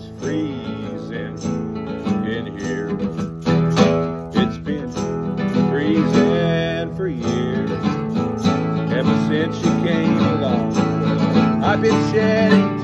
it's freezing in here. It's been freezing for years, ever since you came along. I've been shedding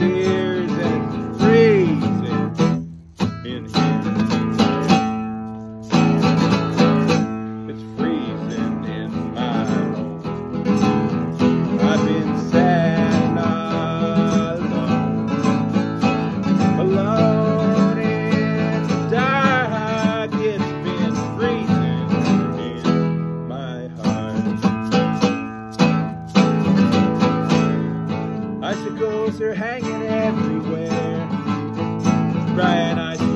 are hanging everywhere, crying icicle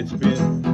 It's been